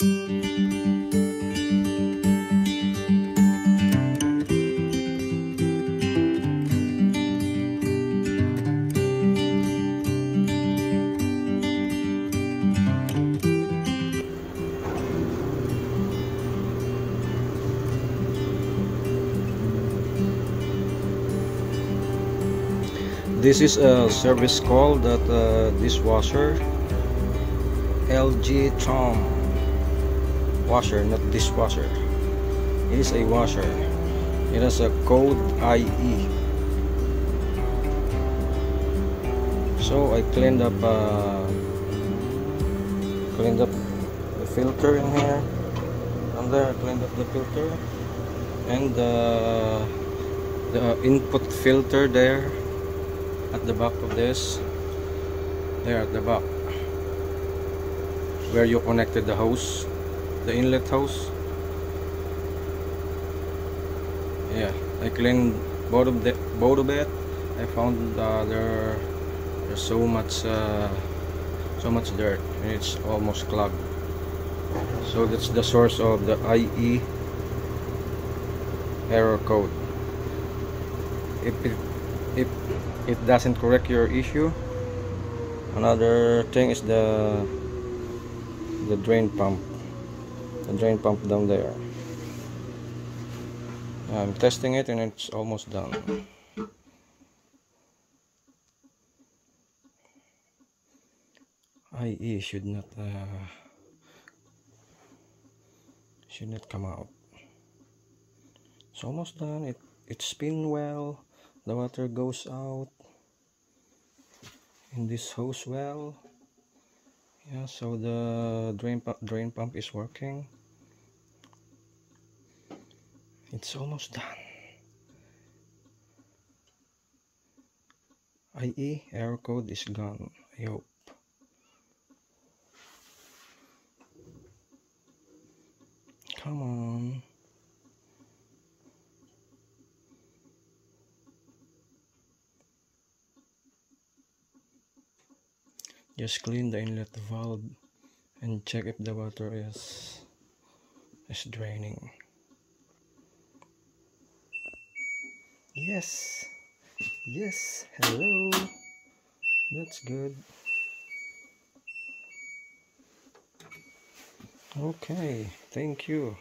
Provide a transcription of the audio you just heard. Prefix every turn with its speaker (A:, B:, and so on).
A: this is a service call that uh, dishwasher LG Tromm washer not dishwasher. It is a washer. It has a code IE so I cleaned up uh, cleaned up the filter in here. And there I cleaned up the filter. And uh, the input filter there at the back of this. There at the back. Where you connected the hose the inlet hose yeah I cleaned both of the both of it. I found uh, there there's so much uh, so much dirt. And it's almost clogged. So that's the source of the IE error code. If it if it doesn't correct your issue another thing is the the drain pump the drain pump down there. I'm testing it and it's almost done. IE should not uh, should not come out. It's almost done. It it spin well. The water goes out in this hose well. Yeah so the drain pump drain pump is working it's almost done. IE error code is gone I hope. Come on. Just clean the inlet valve and check if the water is is draining yes. Yes. Hello. That's good. Okay. Thank you